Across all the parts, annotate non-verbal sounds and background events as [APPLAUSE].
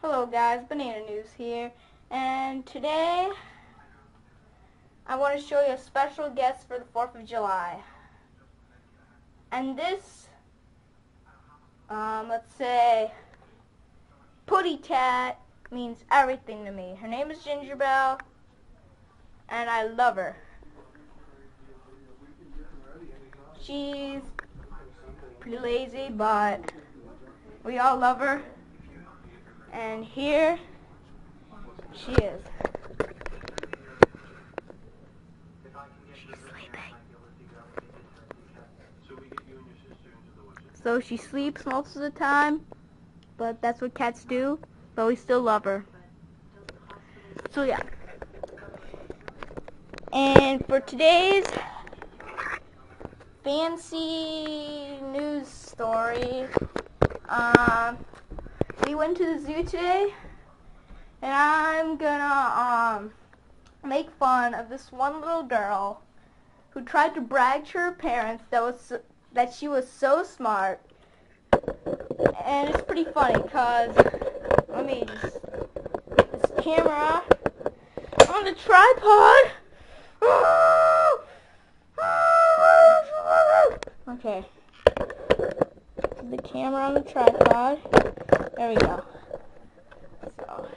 Hello guys, Banana News here, and today I want to show you a special guest for the 4th of July. And this, um, let's say, Putty Tat means everything to me. Her name is Ginger Belle, and I love her. She's pretty lazy, but we all love her. And here she is. She's sleeping. So she sleeps most of the time, but that's what cats do, but we still love her. So yeah. And for today's fancy news story, um, we went to the zoo today, and I'm gonna um make fun of this one little girl who tried to brag to her parents that was that she was so smart, and it's pretty funny cause let me just this camera on the tripod. [GASPS] Okay. The camera on the tripod. There we go. So,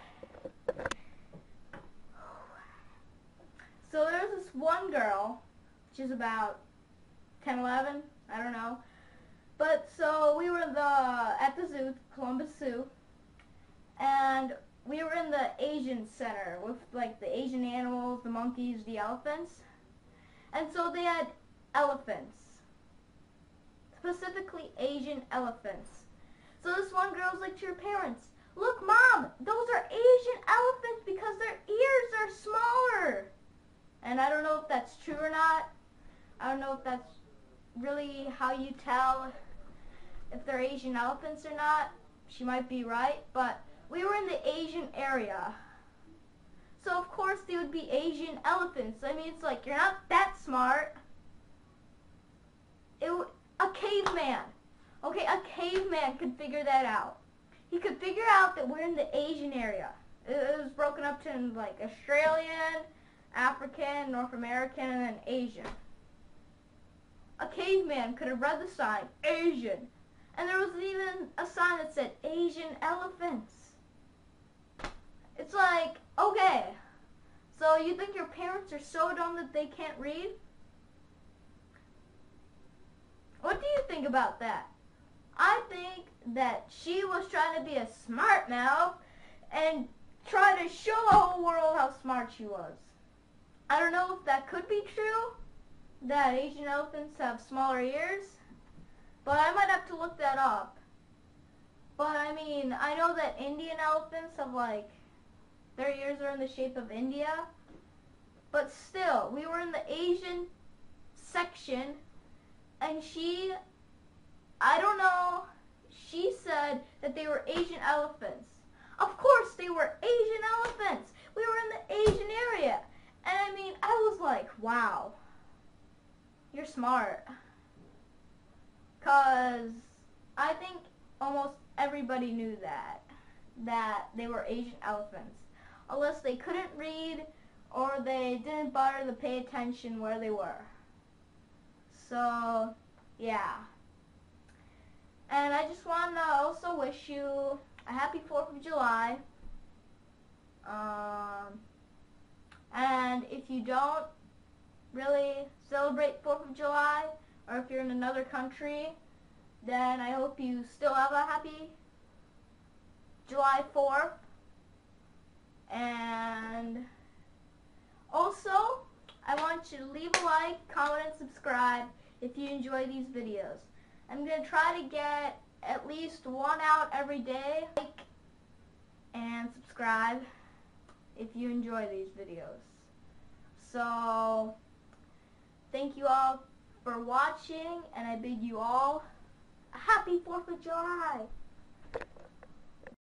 so there's this one girl, is about 10, 11, I don't know. But so we were the at the zoo, Columbus Zoo, and we were in the Asian center with like the Asian animals, the monkeys, the elephants. And so they had elephants. Specifically Asian elephants. So this one girl's like to her parents, look mom, those are Asian elephants because their ears are smaller. And I don't know if that's true or not. I don't know if that's really how you tell if they're Asian elephants or not. She might be right, but we were in the Asian area. So of course they would be Asian elephants. I mean, it's like, you're not that smart. It, a caveman. Okay, a caveman could figure that out. He could figure out that we're in the Asian area. It was broken up to like Australian, African, North American, and Asian. A caveman could have read the sign, Asian. And there was even a sign that said Asian elephants. It's like, okay, so you think your parents are so dumb that they can't read? What do you think about that? I think that she was trying to be a smart mouth and try to show the whole world how smart she was. I don't know if that could be true, that Asian elephants have smaller ears, but I might have to look that up. But I mean, I know that Indian elephants have like, their ears are in the shape of India, but still, we were in the Asian section, and she I don't know. She said that they were Asian elephants. Of course they were Asian elephants. We were in the Asian area. And I mean, I was like, wow, you're smart. Because I think almost everybody knew that, that they were Asian elephants. Unless they couldn't read or they didn't bother to pay attention where they were. So, yeah. And I just want to also wish you a happy 4th of July. Um, and if you don't really celebrate 4th of July, or if you're in another country, then I hope you still have a happy July 4th. And also, I want you to leave a like, comment, and subscribe if you enjoy these videos. I'm going to try to get at least one out every day. Like and subscribe if you enjoy these videos. So, thank you all for watching, and I bid you all a happy 4th of July.